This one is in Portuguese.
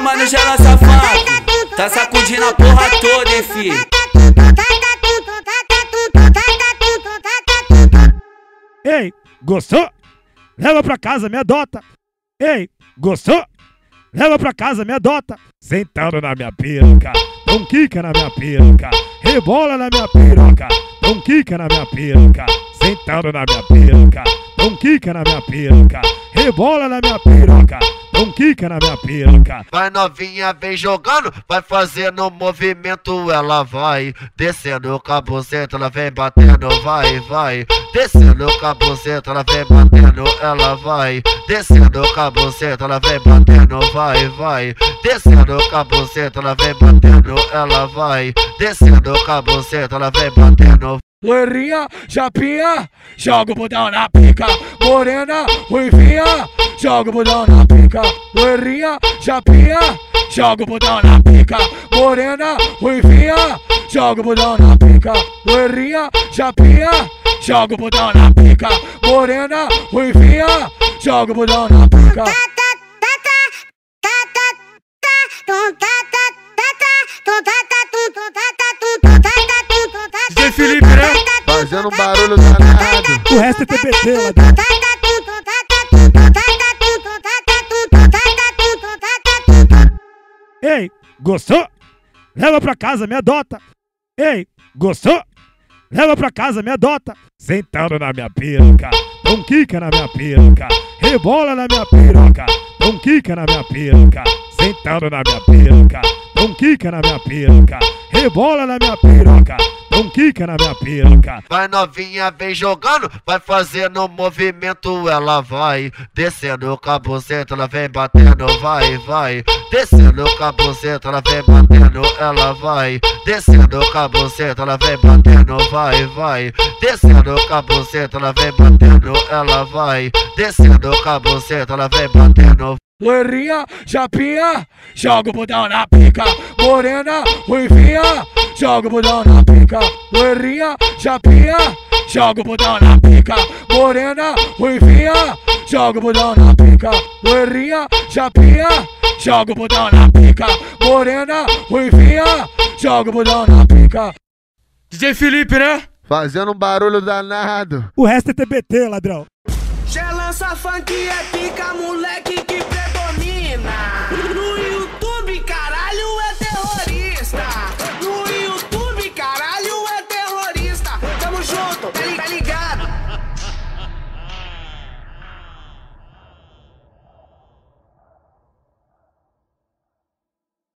no gela safado. Tá sacudindo a porra toda, hein, filho. Ei, gostou? Leva pra casa, me adota. Ei, gostou? Leva pra casa, me adota. Sentado na minha piroca, dom quica na minha piroca. Rebola na minha piroca, dom quica na minha piroca. Sentado na minha piroca, dom quica na minha piroca. Rebola na minha piroca, dom quica na minha piroca. Vai novinha, vem jogando, vai fazendo movimento, ela vai descendo com a buceta, ela vem batendo, vai, vai. Descendo com a buceta, ela vem batendo, ela vai. Descendo com a buceta, ela vem batendo, vai, vai. Descendo com a buceta, ela vem batendo, ela vai. Descendo com a buceta, ela vem batendo. Loirinha, chapinha, joga o botão na pica. Morena, ruivinha, joga o botão na pica. Loirinha, chapinha, joga o botão na pica. Morena, ruivinha, joga o botão na pica. Loirinha, chapinha, joga o botão na pica. Morena, ruivinha, joga o botão na pica. Felipe, né? Fazendo barulho danado. O resto é TBT. Ei, gostou? Leva pra casa, me adota. Ei, gostou? Leva pra casa, me adota. Sentado na minha piroca, dom quica na minha piroca. Rebola na minha piroca, dom quica na minha piroca. Sentado na minha piroca, dom quica na minha piroca. Rebola na minha piroca, dom quica na minha piroca. Vai novinha, vem jogando, vai fazendo movimento, ela vai descendo com a buceta, ela vem batendo, vai, vai. Descendo com a buceta, ela vem batendo, ela vai. Descendo com a buceta, ela vem batendo, vai, vai. Descendo com a buceta, ela vem batendo, ela vai. Descendo com a buceta, ela vem batendo. Loirinha, chapinha, joga o botão na pica. Morena, ruivinha, joga o botão na pica. Loirinha, chapinha, joga o botão na pica. Morena, ruivinha, joga o botão na pica. Loirinha, chapinha, joga o botão na pica. Morena, ruivinha, joga o botão na pica. DJ Felipe, né? Fazendo um barulho danado. O resto é TBT, ladrão. Já lança funk é pica, moleque